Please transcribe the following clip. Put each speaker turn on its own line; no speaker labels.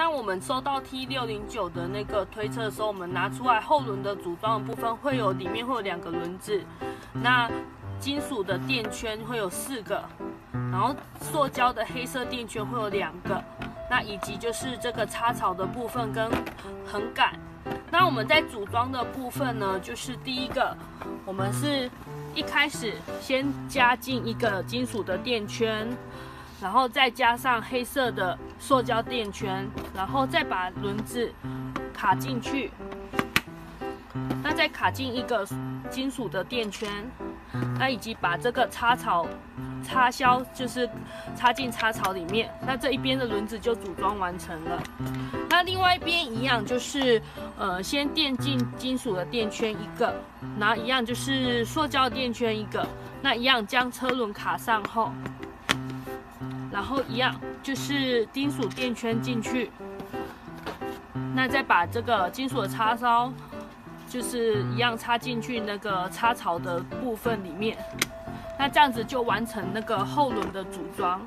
那我们收到 T 六零九的那个推车的时候，我们拿出来后轮的组装的部分会有里面会有两个轮子，那金属的垫圈会有四个，然后塑胶的黑色垫圈会有两个，那以及就是这个插槽的部分跟横杆。那我们在组装的部分呢，就是第一个，我们是一开始先加进一个金属的垫圈。然后再加上黑色的塑胶垫圈，然后再把轮子卡进去，那再卡进一个金属的垫圈，那以及把这个插槽插销，就是插进插槽里面，那这一边的轮子就组装完成了。那另外一边一样，就是呃先垫进金属的垫圈一个，然后一样就是塑胶垫圈一个，那一样将车轮卡上后。然后一样，就是金属垫圈进去，那再把这个金属的插销，就是一样插进去那个插槽的部分里面，那这样子就完成那个后轮的组装。